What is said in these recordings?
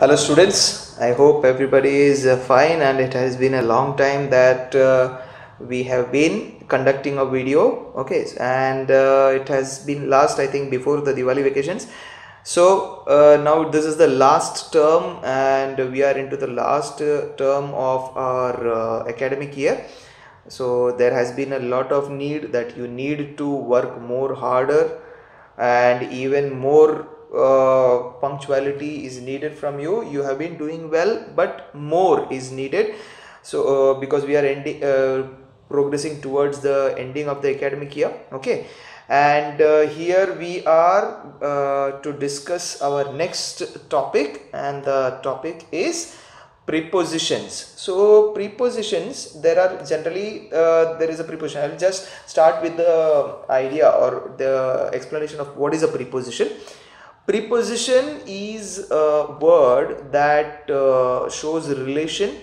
Hello students, I hope everybody is uh, fine and it has been a long time that uh, we have been conducting a video okay? And uh, it has been last I think before the Diwali vacations. So uh, now this is the last term and we are into the last uh, term of our academic year. So there has been a lot of need that you need to work more harder and even more uh, punctuality is needed from you. You have been doing well but more is needed. So uh, because we are ending uh, progressing towards the ending of the academic year okay? And uh, here we are uh, to discuss our next topic and the topic is prepositions. So prepositions there are generally there is a preposition. I'll just start with the idea or the explanation of what is a preposition preposition is a word that uh, shows relation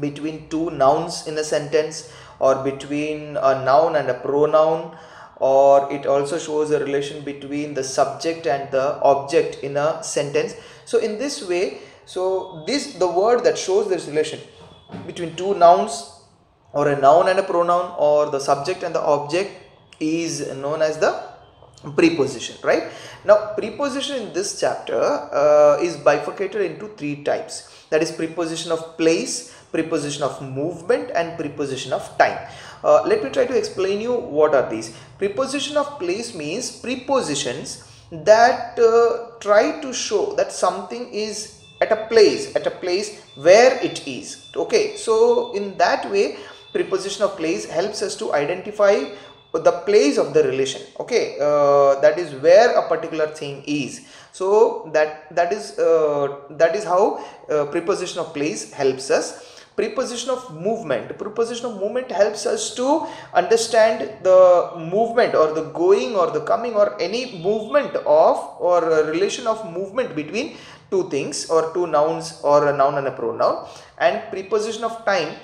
between two nouns in a sentence or between a noun and a pronoun or it also shows a relation between the subject and the object in a sentence. So in this way so this the word that shows this relation between two nouns or a noun and a pronoun or the subject and the object is known as the preposition right? Now preposition in this chapter uh, is bifurcated into three types. That is preposition of place preposition of movement and preposition of time. Uh, let me try to explain you what are these. Preposition of place means prepositions that uh, try to show that something is at a place at a place where it is. Okay so in that way preposition of place helps us to identify the place of the relation okay uh, that is where a particular thing is. So that that is uh, that is how uh, preposition of place helps us. Preposition of movement preposition of movement helps us to understand the movement or the going or the coming or any movement of or relation of movement between two things or two nouns or a noun and a pronoun. And preposition of time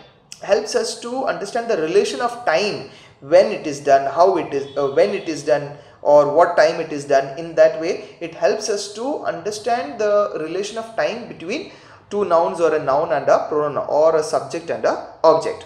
helps us to understand the relation of time when it is done how it is uh, when it is done or what time it is done. In that way it helps us to understand the relation of time between two nouns or a noun and a pronoun or a subject and a object.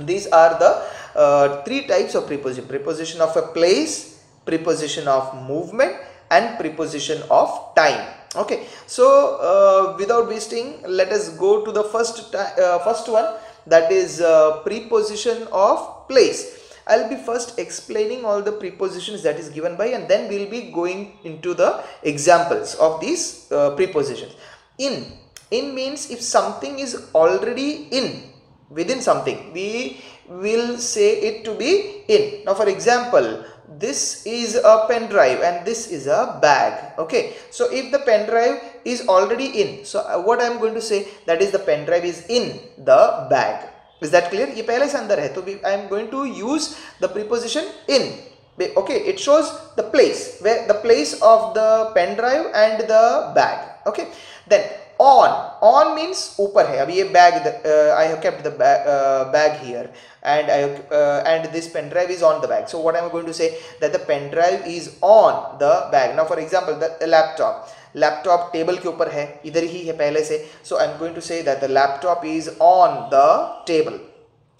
These are the uh, three types of preposition. Preposition of a place preposition of movement and preposition of time. Okay. So uh, without wasting let us go to the first uh, first one that is uh, preposition of place I'll be first explaining all the prepositions that is given by and then we'll be going into the examples of these uh, prepositions. In, in means if something is already in within something we will say it to be in. Now for example this is a pen drive and this is a bag okay so if the pen drive is already in so uh, what i'm going to say that is the pen drive is in the bag is that clear ये पहले से अंदर है तो we I am going to use the preposition in okay it shows the place way the place of the pen drive and the bag okay then on on means ऊपर है. अभी ये bag I have kept the bag here and I and this pen drive is on the bag so what I am going to say that the pen drive is on the bag ना for example the laptop laptop table के ऊपर है, इधर ही है पहले से। So I am going to say that the laptop is on the table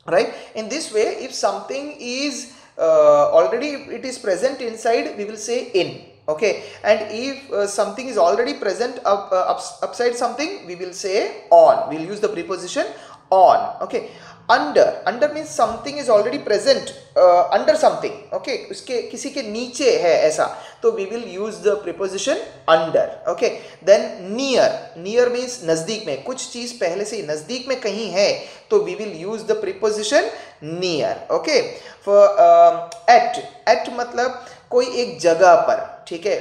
right in this way if something is already it is present inside we will say in okay and if something is already present upside something we will say on we'll use the preposition on okay under under means something is already present uh, under something okay उसके किसी के नीचे है ऐसा तो we will use the preposition under okay then near near means नज़दीक में कुछ चीज़ पहले से नज़दीक में कहीं है तो we will use the preposition near okay for uh, at at मतलब कोई एक जगह पर ठीक है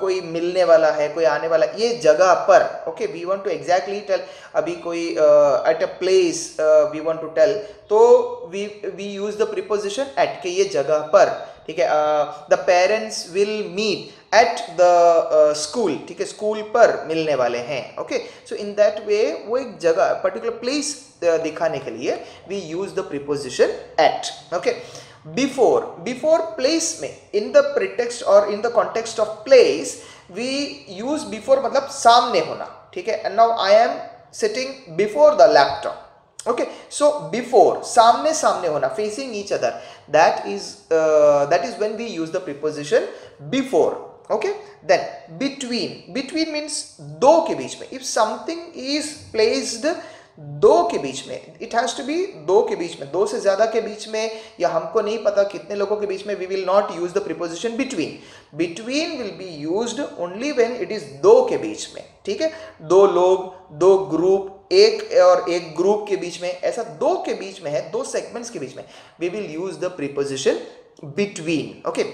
कोई मिलने वाला है, कोई आने वाला, ये जगह पर okay we want to exactly tell अभी कोई at a place we want to tell तो we we use the preposition at के ये जगह पर, ठीक है the parents will meet at the school ठीक है स्कूल पर मिलने वाले हैं okay so in that way वो एक जगह पर्टिकुलर प्लेस दिखाने के लिए we use the preposition at okay before before place में in the pretext or in the context of place we use before मतलब सामने होना ठीक है and now I am sitting before the laptop okay so before सामने सामने होना facing each other that is that is when we use the preposition before okay then between between means दो के बीच में if something is placed दो के बीच में इट हैज़ टू बी दो के बीच में, दो से ज़्यादा के बीच में, या हमको नहीं पता कितने लोगों के बीच में we will not use the preposition between between will be use only when it is दो के बीच में, ठीक है? दो लोग, दो ग्रुप एक और एक ग्रुप के बीच में, ऐसा दो के बीच में है, दो सेगमेंट्स के बीच में we will use the preposition between okay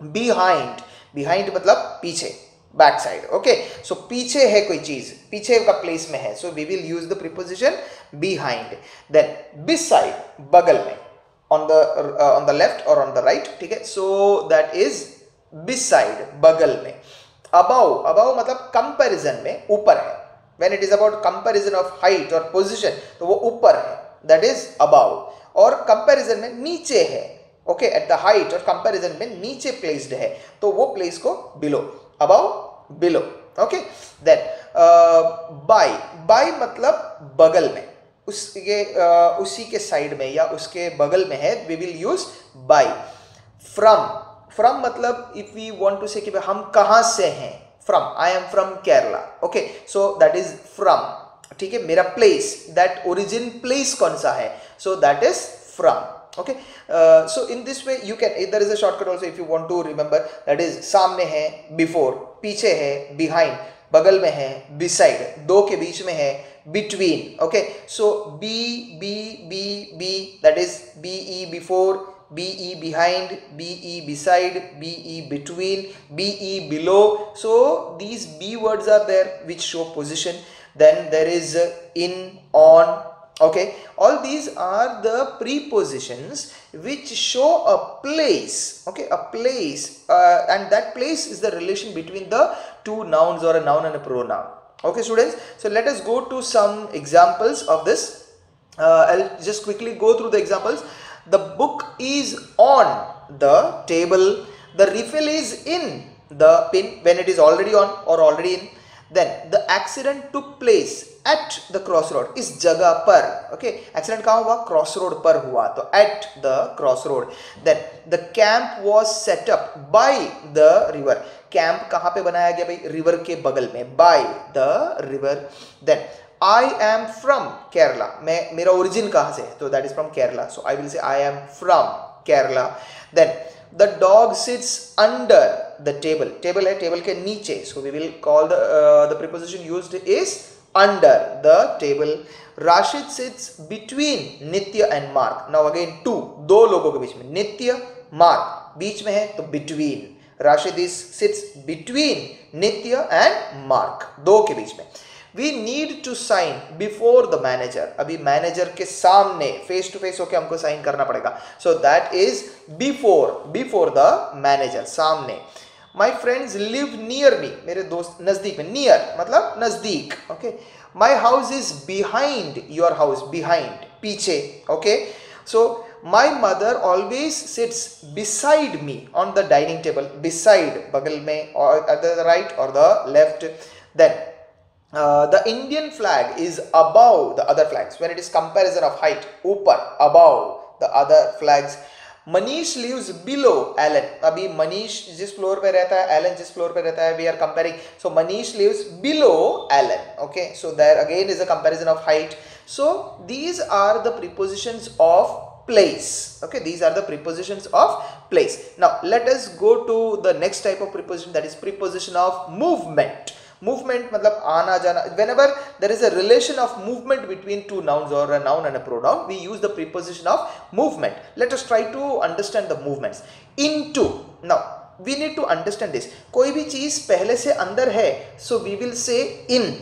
behind behind मतलब पीछे। बैक साइड ओके सो पीछे है कोई चीज़ पीछे का प्लेस में है so we will use the preposition behind then beside बगल में on the on the left और ऑन द राइट ठीक है? So that is beside बगल में अबाउ अबाउ मतलब कंपैरिजन में ऊपर है. When it is about comparison of height और पोजीशन तो वो ऊपर है. दैट इज़ अबाउ और कंपैरिजन में नीचे है ओके एट द हाइट और कंपैरिजन में नीचे प्लेस्ड है. तो वो प्लेस को below above below okay then by by मतलब बगल में. उसके uh, उसी के साइड में या उसके बगल में है we will use by from from मतलब if we want to say कि हम कहाँ से हैं? From I am from Kerala okay so that is from ठीक है? मेरा प्लेस दैट ओरिजिन प्लेस कौन सा है? So that is from okay uh, so in this way you can there is a shortcut also if you want to remember that is सामने है before पीछे है behind बगल में है beside दो के बीच में है between okay so b b b b that is be before be behind be beside be between be below so these b words are there which show position then there is in on okay all these are the prepositions which show a place okay a place uh, and that place is the relation between the two nouns or a noun and a pronoun. Okay students so let us go to some examples of this. Uh, i'll just quickly go through the examples. The book is on the table. The refill is in the pin when it is already on or already in then, the accident took place at the cross road इस जगह पर okay accident कहाँ हुआ? Cross road पर हुआ। तो at the cross road then the camp was set up by the river camp कहाँ पे बनाया गया भाई? रिवर के बगल में by the river then I am from Kerala मैं, मेरा ओरिजिन कहाँ से है? तो that is from Kerala so I will say I am from Kerala then the dog sits under the table table है टेबल के नीचे. So we will call the the preposition used is under. The table. Rashid sits between Nitya and Mark. Now, again, two. दो लोगों के बीच में. नित्य mark बीच में है तो between. Rashid is, sits between नित्य and Mark. दो के बीच में. We need to sign before the manager अभी मैनेजर के सामने फेस टू फेस होकर हमको साइन करना पड़ेगा. So that is before before the manager सामने. My friends live near me मेरे दोस्त नज़दीक में नियर मतलब नज़दीक okay my house is behind your house behind पीछे okay so my mother always sits beside me on the dining table beside बगल में और द राइट और the left then the Indian flag is above the other flags when it is comparison of height ऊपर above the other flags Manish lives below Elon अभी मनीष जिस floor पे रहता है एलन जिस फ्लोर पे रहता है we are comparing so Manish lives below Allen okay so there again is a comparison of height so these are the prepositions of place okay these are the prepositions of place now let us go to the next type of preposition that is preposition of movement Movement मतलब आना जाना whenever there is a relation of movement between two noun और noun and a pronoun we use the preposition of movement let us try to understand the movements into now we need to understand this कोई भी चीज़ पहले से अंदर है so we will say in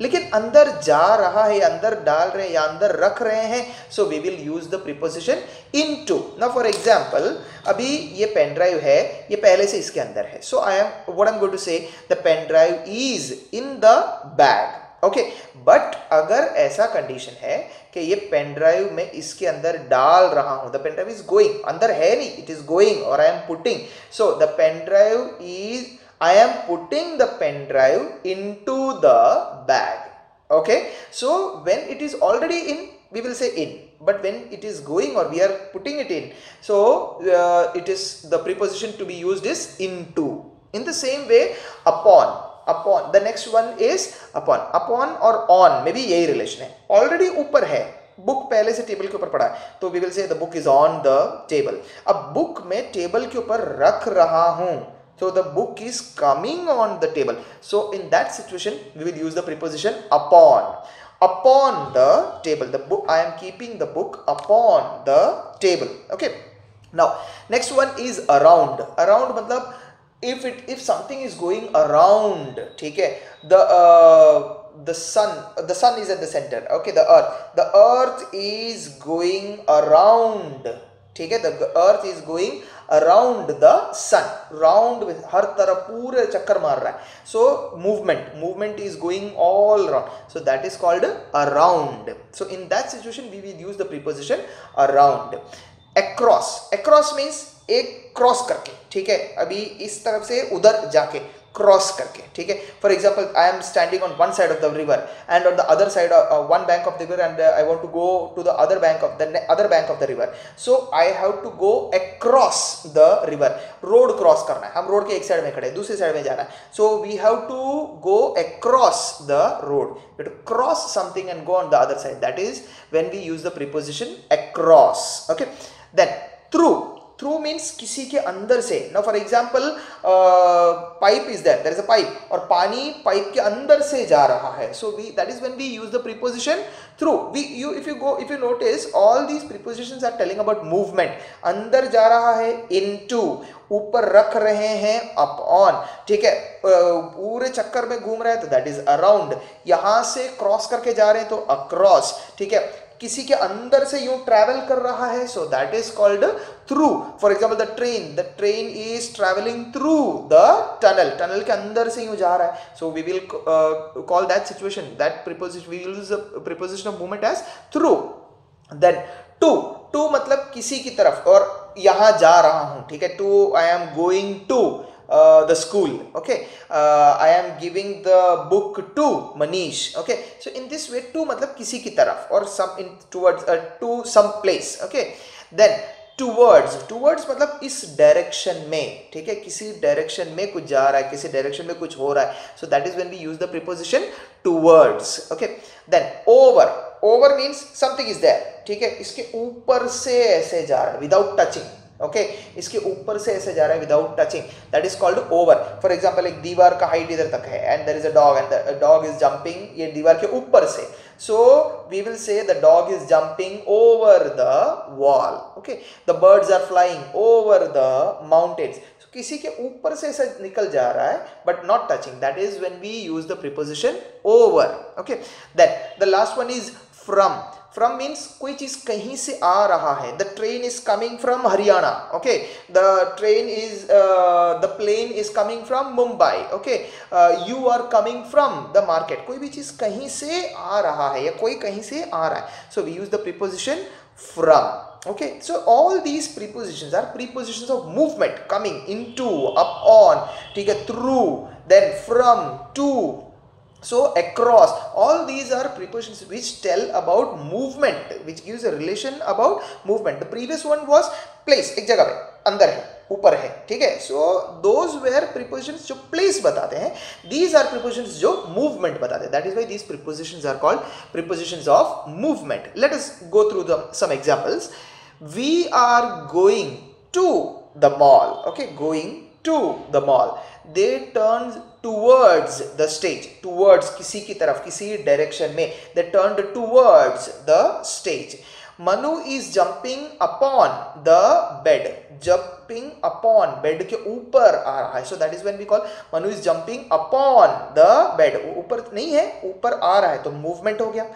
लेकिन अंदर जा रहा है, अंदर डाल रहे हैं या अंदर रख रहे हैं so we will use the preposition into ना फॉर एग्ज़ाम्पल अभी ये पेन ड्राइव है, ये पहले से इसके अंदर है. So I am what am go to say the pen drive is in the bag okay but अगर ऐसा कंडीशन है कि ये पेन ड्राइव में इसके अंदर डाल रहा हूँ the pen drive is going अंदर है नहीं इट इज़ गोइंग और I am putting so the pen drive is I am putting the pen drive into the bag. Okay. So when it is already in, we will say in. But when it is going or we are putting it in, so uh, it is the preposition to be used is into. In the same way, upon upon the next one is upon upon or on maybe यही relation है already ऊपर है book पहले से table के ऊपर पड़ा है तो we will say the book is on the table अब बुक में टेबल के ऊपर रख रहा हूँ So the book is coming on the table. So in that situation, we will use the preposition upon. Upon the table. The book, I am keeping the book upon the table. Okay. Now, next one is around. Around matlab, if it if something is going around, okay, the uh, the sun the sun is at the center okay the earth the earth is going around okay the earth is going around the sun round हर तरफ़ पूरे चक्कर मार रहा है। So movement movement is going all round so that is called around so in that situation we will use the preposition around across across means एक cross करके। ठीक है? अभी इस तरफ़ से उधर जाके। क्रॉस करके, ठीक है? For example I am standing on one side of the river and on the other side one bank of the river and I want to go to the other bank of the other bank of the river so I have to go across the river road cross करना है। हम road के एक side में खड़े हैं, दूसरी side में जाना है। So we have to go across the road cross something and go on the other side that is when we use the preposition across okay then through through means किसी के अंदर से ना for example pipe is that there is a pipe और पानी pipe के अंदर से जा रहा है so we that is when we use the preposition through we you if you go if you notice all these preposition are telling about movement अंदर जा रहा है इन टू ऊपर रख रहे हैं अप ऑन ठीक है पूरे चक्कर में घूम रहे हैं तो दैट इज़ अराउंड यहाँ से क्रॉस करके जा रहे हैं तो अक्रॉस ठीक है किसी के अंदर से यूँ ट्रैवल कर रहा है so that is called through for example the train the train is travelling through the tunnel tunnel के अंदर से यूँ जा रहा है. So we will call that situation that preposition preposition of movement as through then to to मतलब किसी की तरफ़, और यहाँ जा रहा हूँ, ठीक है? To I am going to uh, the school okay? Uh, i am giving the book to manish okay? So in this way to matlab kisi ki taraf or some in towards uh, to some place okay? Then towards towards मतलब इस direction में ठीक है किसी direction में कुछ जा रहा है किसी डायरेक्शन में कुछ हो रहा है so that is when we use the preposition towards okay then over over means something is there ठीक है इसके ऊपर से ऐसे जा रहा है विदाउट टचिंग ओके okay? इसके ऊपर से ऐसे जा रहा है without touching that is called over for example एक दीवार का हाइट इधर तक है and there is a dog and dog is jumping ये दीवार के ऊपर से. So we will say the dog is jumping over the wall okay the birds are flying over the mountains किसी के ऊपर से ऐसा निकल जा रहा है but not touching that is when we use the preposition over okay then the last one is from from means कोई चीज़ कहीं से आ रहा है the train is coming from Haryana okay the train is the plane is coming from Mumbai okay you are coming from the market कोई भी चीज़ कहीं से आ रहा है या कोई कहीं से आ रहा है so we use the preposition from okay? So, all these prepositions are prepositions of movement coming into, up, on take a through, then from, to so, across, all these are prepositions which tell about movement, which gives a relation about movement. The previous one was place, एक जगह पे, अंदर है, ऊपर है, ठीक है? So those were prepositions जो प्लेस बताते हैं. दीज आर प्रिपोजिशंस जो मूवमेंट बताते हैं. That is why these prepositions are called prepositions of movement let us go through the some examples we are going to the mall okay going to the mall they turn towards the stage towards किसी की तरफ़, किसी direction में they turn towards the stage Manu is jumping upon the bed jumping upon bed के ऊपर आ रहा है. So that is when we call Manu is jumping upon the bed ऊपर नहीं है, ऊपर आ रहा है तो मूवमेंट हो गया.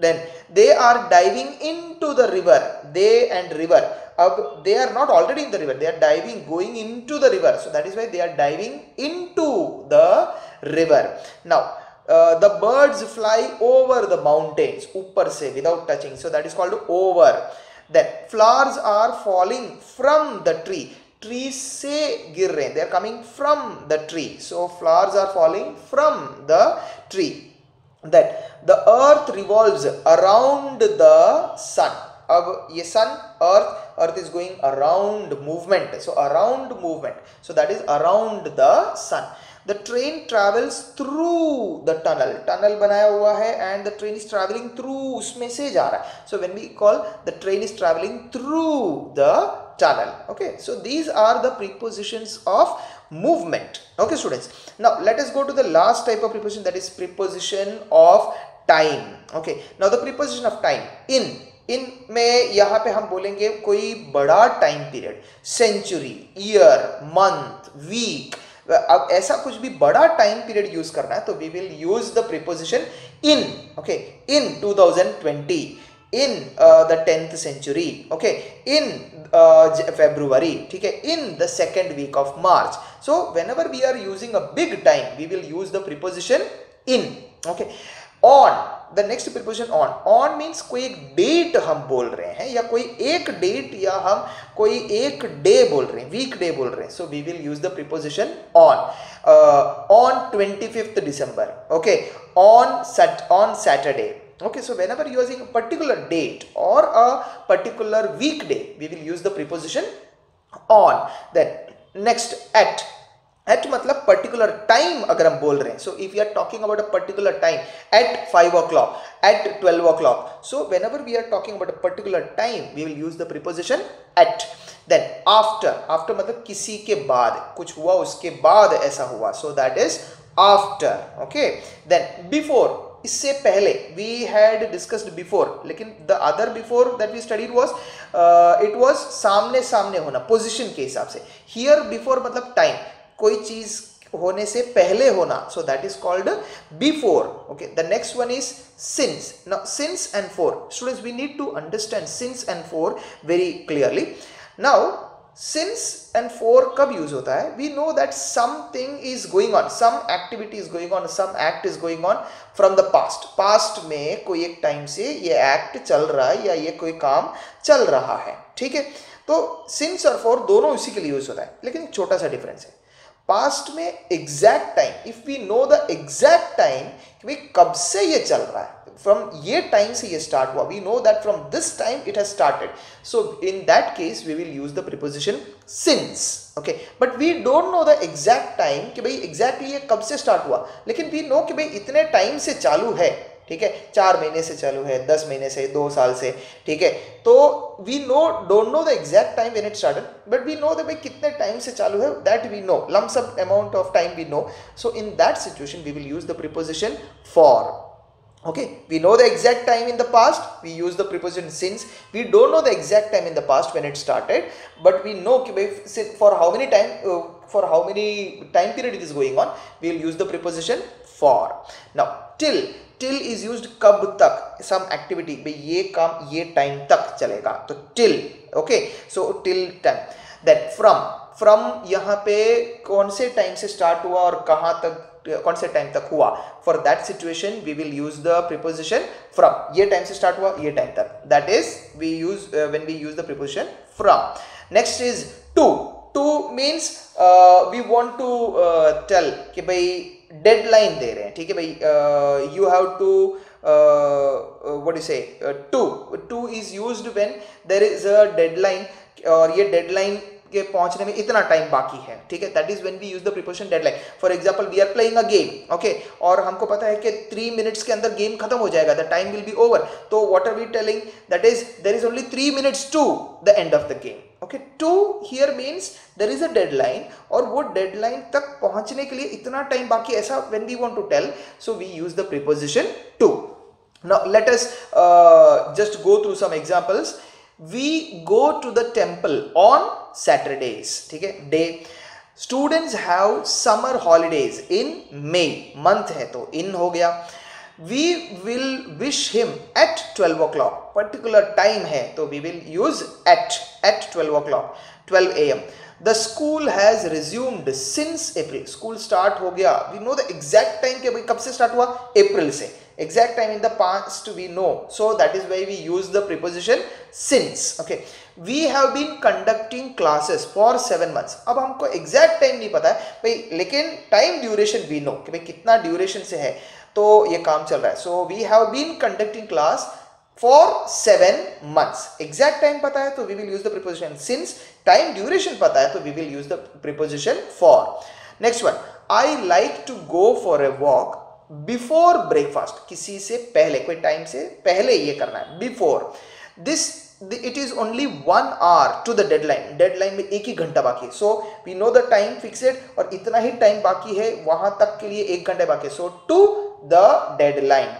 then they are diving into the river. They and river. Uh, they are not already in the river. They are diving going into the river. So that is why they are diving into the river. Now uh, the birds fly over the mountains Upper se without touching. So that is called over. Then flowers are falling from the tree. Trees se gir rahe they are coming from the tree. So flowers are falling from the tree that the earth revolves around the sun. Of a sun earth earth is going around movement. So around movement. So that is around the sun. The train travels through the tunnel. Tunnel banaya hua hai and the train is traveling through usme se ja raha so when we call the train is traveling through the tunnel. Okay. So these are the prepositions of movement okay students now let us go to the last type of preposition that is preposition of time okay now the preposition of time in इन में यहाँ पे हम बोलेंगे कोई बड़ा time period century year month week अब ऐसा कुछ भी बड़ा टाइम पीरियड यूज़ करना है तो we will use the preposition in okay in 2020 in the tenth century okay in February ठीक है in the second week of March so whenever we are using a big time we will use the preposition in okay on the next preposition on on means कोई एक date हम बोल रहे हैं या कोई एक डेट या हम कोई एक डे बोल रहे हैं वीक डे बोल रहे हैं so we will use the preposition on on twenty fifth December okay on on Saturday okay, so whenever you are using a particular date or a particular weekday, we will use the preposition on. Then, next, at. At मतलब particular time अगर हम बोल रहे हैं so if you are talking about a particular time at five o'clock at twelve o'clock so whenever we are talking about a particular time we will use the preposition at then after after मतलब किसी के बाद कुछ हुआ उसके बाद ऐसा हुआ so that is after okay then before इससे पहले वी हैड डिस्कस्ड बिफोर लेकिन the other before that we studied was it was सामने सामने होना पोजीशन के हिसाब से। हियर बिफोर मतलब टाइम कोई चीज़ होने से पहले होना so that is called before okay the next one is since now since and for students we need to understand since and for very clearly now since and for कब use होता है? We know that something is going on some activity is going on some act is going on from the past past में कोई एक time से ये act चल रहा है या ये कोई काम चल रहा है। ठीक है? तो सिंस और फोर दोनों इसी के लिए यूज़ होता है। लेकिन छोटा सा डिफरेंस है। पास्ट में exact time if we know the exact time कि भाई कब से ये चल रहा है फ्रॉम ये टाइम से ये स्टार्ट हुआ. We know that from this time it has started so in that case we will use the preposition since okay but we don't know the exact time कि भाई एग्जैक्टली ये कब से start हुआ. लेकिन वी नो कि भाई इतने टाइम से चालू है. ठीक है? चार महीने से चालू है, दस महीने से, दो साल से. ठीक है? तो we know don't know the exact time when it started but we know the भाई कितने टाइम से चालू है that we know lumps amount of time we know so in that situation we will use the preposition for okay we know the exact time in the past we use the preposition since we don't know the exact time in the past when it started but we know for how many time uh, for how many time period it is going on we will use the preposition for now till till is use कब तक some activity भाई ये काम ये time तक चलेगा तो till okay so till time that from from यहाँ पे कौन से टाइम से स्टार्ट हुआ और कहाँ तक, कौन से टाइम तक हुआ? For that situation we will use the preposition from ये टाइम से स्टार्ट हुआ, ये टाइम तक. That is we use when we use the preposition from next is to to means we want to tell कि भाई deadline दे रहे हैं, ठीक है भाई? You have to what you say to to is used when there is a deadline और ये डेडलाइन के पहुँचने में इतना टाइम बाकी है, ठीक है? That is when we use the preposition deadline for example we are playing a game okay और हमको पता है कि थ्री मिनट्स के अंदर गेम खत्म हो जाएगा the time will be over तो what are we telling that is there is only three minutes to the end of the game okay to here means there is a deadline और वो deadline तक पहुँचने के लिए इतना time बाकी ऐसा when we want to tell so we use the preposition to now let us just go through some examples we go to the temple on Saturdays ठीक है? They students have summer holidays in May month है तो इन हो गया. We will wish him at twelve o'clock particular time है तो we will use at at twelve o'clock twelve A M the school has resumed since April school start हो गया. We know the exact time कब से start हुआ? अप्रैल से. Exact time in the past we know so that is why we use the preposition since okay we have been conducting classes for seven months अब हमको exact time नहीं पता है भाई लेकिन time duration we know कि भाई कितना duration से है तो ये काम चल रहा है so we have been conducting class for seven months exact time पता है तो we will use the preposition since time duration पता है तो we will use the preposition for next one I like to go for a walk before breakfast, किसी से पहले, कोई टाइम से पहले ये करना है, before. This it is only one hour to the deadline deadline में एक ही घंटा बाकी है। So we know the time fixed और इतना ही टाइम बाकी है, वहाँ तक के लिए एक घंटे बाकी so to the deadline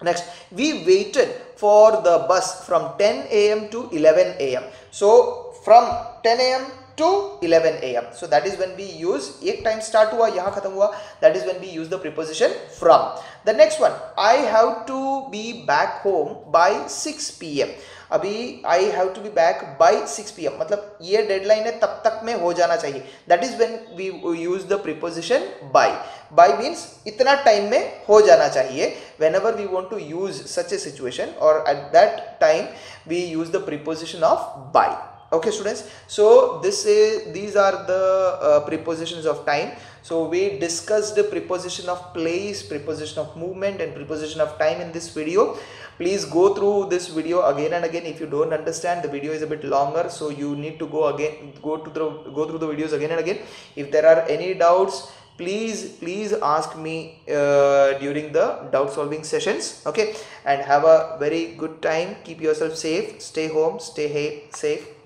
next, we waited for the bus from 10 a.m to 11 a.m so, from 10 a.m to 11 A M so that is when be use एक टाइम स्टार्ट हुआ, यहाँ खत्म हुआ that is when be use the preposition from the next one I have to be back home by six P M अभी I have to be back by 6 P M मतलब ये deadline है, तब तक में हो जाना चाहिए. That is when we use the preposition by by means इतना टाइम में हो जाना चाहिए. Whenever we want to use such a situation और at that time we use the preposition of by okay students. So this is these are the uh, prepositions of time. So we discussed the preposition of place preposition of movement and preposition of time in this video. Please go through this video again and again. If you don't understand the video is a bit longer so you need to go again go to the go through the videos again and again. If there are any doubts please please ask me uh, during the doubt solving sessions. Okay? And have a very good time. Keep yourself safe. Stay home. Stay safe